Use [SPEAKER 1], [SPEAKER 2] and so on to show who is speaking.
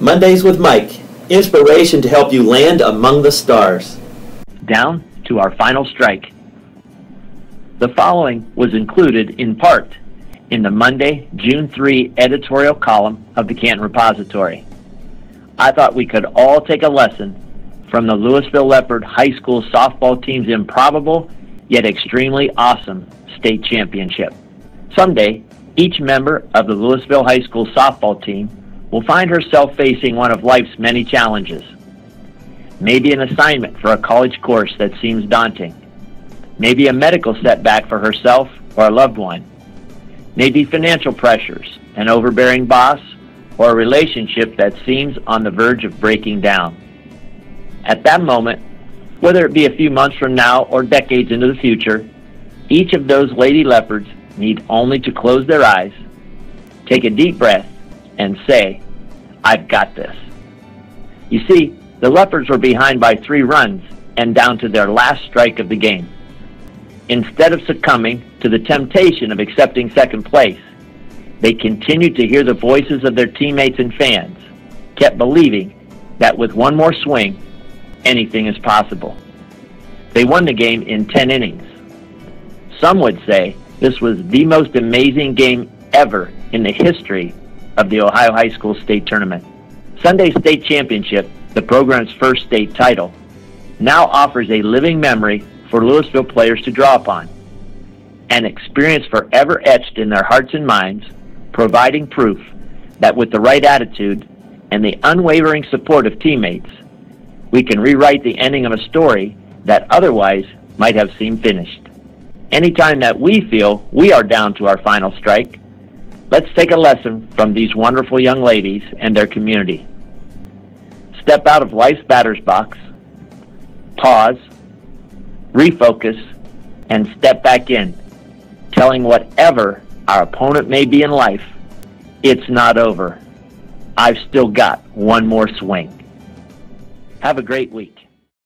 [SPEAKER 1] Mondays with Mike, inspiration to help you land among the stars.
[SPEAKER 2] Down to our final strike. The following was included in part in the Monday, June 3 editorial column of the Canton Repository. I thought we could all take a lesson from the Louisville Leopard High School softball team's improbable yet extremely awesome state championship. Someday, each member of the Louisville High School softball team will find herself facing one of life's many challenges. Maybe an assignment for a college course that seems daunting. Maybe a medical setback for herself or a loved one. Maybe financial pressures, an overbearing boss, or a relationship that seems on the verge of breaking down. At that moment, whether it be a few months from now or decades into the future, each of those lady leopards need only to close their eyes, take a deep breath, and say, I've got this. You see, the leopards were behind by three runs and down to their last strike of the game. Instead of succumbing to the temptation of accepting second place, they continued to hear the voices of their teammates and fans, kept believing that with one more swing, anything is possible. They won the game in 10 innings. Some would say this was the most amazing game ever in the history of the Ohio High School State Tournament. Sunday State Championship, the program's first state title, now offers a living memory for Louisville players to draw upon. An experience forever etched in their hearts and minds providing proof that with the right attitude and the unwavering support of teammates, we can rewrite the ending of a story that otherwise might have seemed finished. Anytime that we feel we are down to our final strike, let's take a lesson from these wonderful young ladies and their community. Step out of life's batter's box, pause, refocus, and step back in, telling whatever our opponent may be in life, it's not over. I've still got one more swing. Have a great week.